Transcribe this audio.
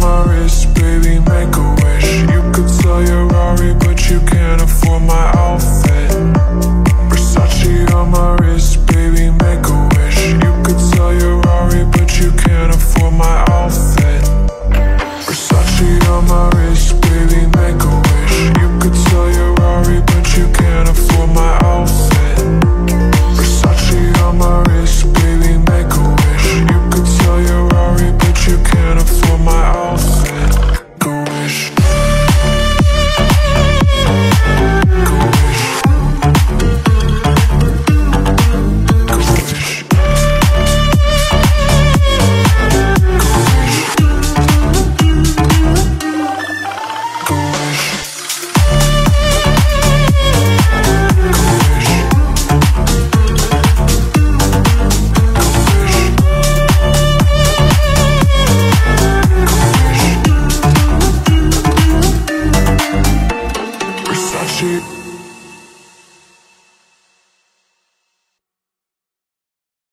my wrist, baby, make a wish. You could sell your but you can't afford my outfit. Versace on my